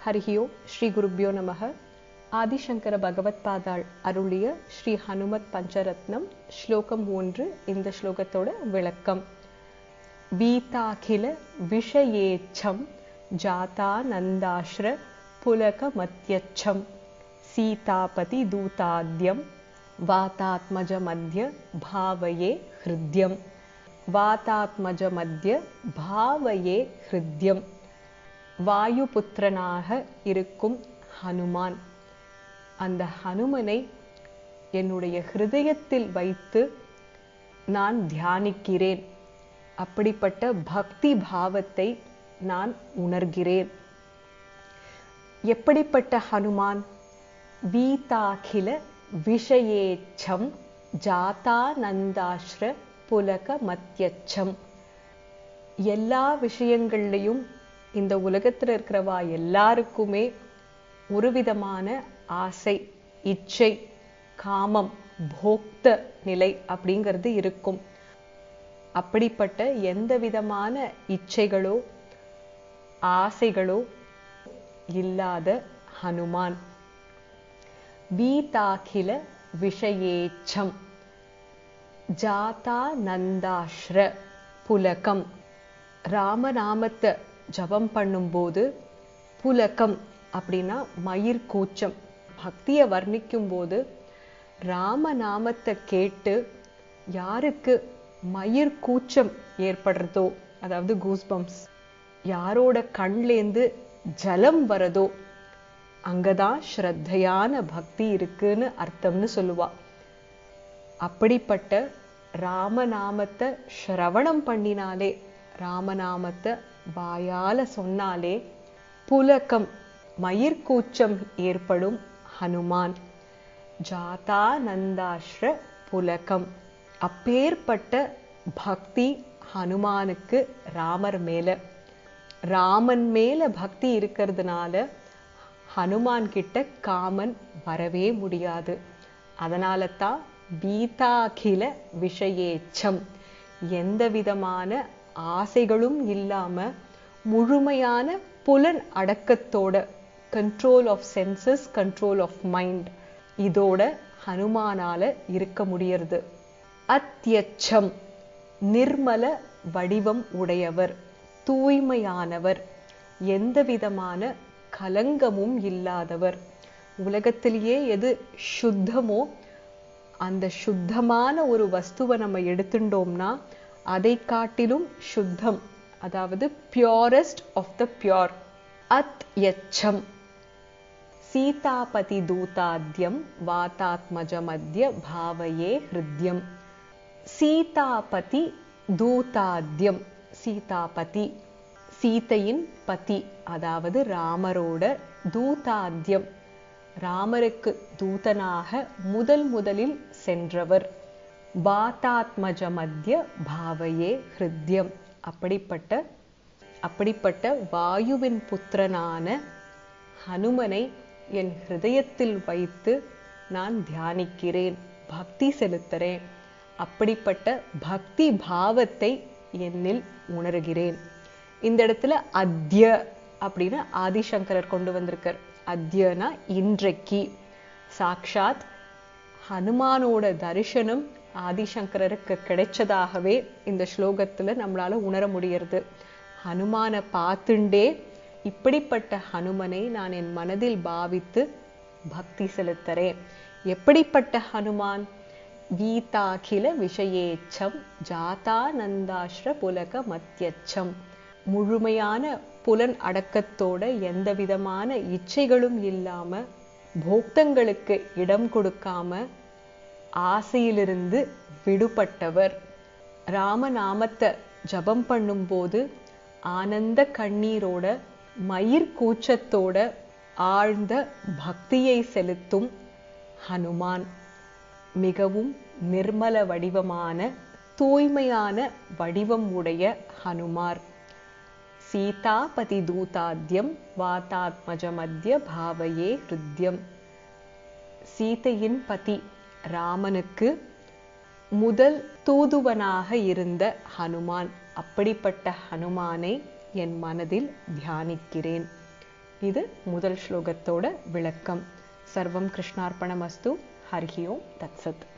ஹரிஹியோ ஸ்ரீ குருப்யோ நமக ஆதிசங்கர பகவத்பாதாள் அருளிய ஸ்ரீ ஹனுமத் பஞ்சரத்னம் ஸ்லோகம் ஒன்று இந்த ஸ்லோகத்தோட விளக்கம் வீதாகில விஷயேச்சம் ஜாதானந்தாஸ்ர புலகமத்யச்சம் சீதாபதி தூதாத்யம் வாதாத்மஜமத்ய பாவயே ஹிருத்யம் வாதாத்மஜமத்ய பாவயே ஹிருத்யம் வாயுபுத்திரனாக இருக்கும் ஹனுமான். அந்த ஹனுமனை என்னுடைய ஹிருதயத்தில் வைத்து நான் தியானிக்கிறேன். அப்படிப்பட்ட பக்தி பாவத்தை நான் உணர்கிறேன். எப்படிப்பட்ட ஹனுமான்? வீதாகில விஷயேச்சம் ஜாதானந்தாஸ்ர புலக மத்தியச்சம் எல்லா விஷயங்கள்லையும் இந்த உலகத்துல இருக்கிறவா எல்லாருக்குமே ஒரு விதமான ஆசை இச்சை காமம் போக்த நிலை அப்படிங்கிறது இருக்கும். அப்படிப்பட்ட எந்த விதமான இச்சைகளோ ஆசைகளோ இல்லாத ஹனுமான். வீதாகில விஷயேச்சம் ஜாதா நந்தாஸ்ர புலகம் ராமநாமத்தை ஜபம் பண்ணும்போது புலகம் அப்படின்னா மயிர் கூச்சம். பக்தியை வர்ணிக்கும் போது ராமநாமத்தை கேட்டு யாருக்கு மயிர் கூச்சம் ஏற்படுறதோ அதாவது கூஸ்பம்ஸ் யாரோட கண்லேந்து ஜலம் வரதோ அங்கதான் ஸ்ரத்தையான பக்தி இருக்குன்னு அர்த்தம்னு சொல்லுவா. அப்படிப்பட்ட ராமநாமத்தை ஸ்ரவணம் பண்ணினாலே ராமநாமத்தை வாயால சொன்னாலே புலக்கம் மயிர்கூச்சம் ஏற்படும் ஹனுமான். ஜாதானந்தாஸ்ர புலகம் அப்பேற்பட்ட பக்தி ஹனுமானுக்கு ராமர் மேல. ராமன் மேல பக்தி இருக்கிறதுனால ஹனுமான் கிட்ட காமன் வரவே முடியாது. அதனால தான் பீதாகில விஷயேச்சம். எந்த விதமான ஆசைகளும் இல்லாம முழுமையான புலன் அடக்கத்தோட control of senses control of mind இதோட ஹனுமானால இருக்க முடியறது. அத்தியச்சம் நிர்மல வடிவம் உடையவர் தூய்மையானவர் எந்த விதமான கலங்கமும் இல்லாதவர். உலகத்திலேயே எது சுத்தமோ அந்த சுத்தமான ஒரு வஸ்துவை நம்ம எடுத்துட்டோம்னா அதை காட்டிலும் சுத்தம் அதாவது பியோரஸ்ட் ஆஃப் த பியோர் அத் எச்சம். சீதாபதி தூதாத்யம் வாதாத்மஜமத்ய பாவையே ஹிருத்யம். சீதாபதி தூதாத்யம் சீதாபதி. சீதையின் பதி அதாவது ராமரோட தூதாத்யம். ராமருக்கு தூதனாக முதல் முதலில் சென்றவர். பாத்தாத்மஜ மத்திய பாவையே ஹிருத்யம். அப்படிப்பட்ட அப்படிப்பட்ட வாயுவின் புத்திரனான ஹனுமனை என் ஹிருதயத்தில் வைத்து நான் தியானிக்கிறேன் பக்தி செலுத்துறேன். அப்படிப்பட்ட பக்தி பாவத்தை என்னில் உணர்கிறேன். இந்த இடத்துல அத்ய அப்படின்னு ஆதிசங்கரர் கொண்டு வந்திருக்கார். அத்தியனா இன்றைக்கு. சாக்ஷாத் ஹனுமானோட தரிசனம் ஆதிசங்கரருக்கு கிடைச்சதாகவே இந்த ஸ்லோகத்துல நம்மளால உணர முடியறது. ஹனுமானை பார்த்துண்டே இப்படிப்பட்ட ஹனுமனை நான் என் மனதில் பாவித்து பக்தி செலுத்துறேன் எப்படிப்பட்ட ஹனுமான்? கீதாகில விஷயேச்சம் ஜாதானந்தாஷ்ர புலக மத்தியச்சம் முழுமையான புலன் அடக்கத்தோட எந்த விதமான இச்சைகளும் இல்லாம போக்தங்களுக்கு இடம் கொடுக்காம ஆசையிலிருந்து விடுபட்டவர். ராமநாமத்தை ஜபம் பண்ணும்போது ஆனந்த கண்ணீரோட மயிர் கூச்சத்தோட ஆழ்ந்த பக்தியை செலுத்தும் ஹனுமான். மிகவும் நிர்மல வடிவமான தூய்மையான வடிவம் உடைய ஹனுமார். சீதாபதி தூதாத்யம் வாதாத்மஜமத்ய பாவையே ஹிருத்யம் சீதையின் பதி ராமனுக்கு முதல் தூதுவனாக இருந்த ஹனுமான் அப்படிப்பட்ட ஹனுமானை என் மனதில் தியானிக்கிறேன். இது முதல் ஸ்லோகத்தோட விளக்கம். சர்வம் கிருஷ்ணார்ப்பணமஸ்து ஹரிஹி ஓம். தத்சத்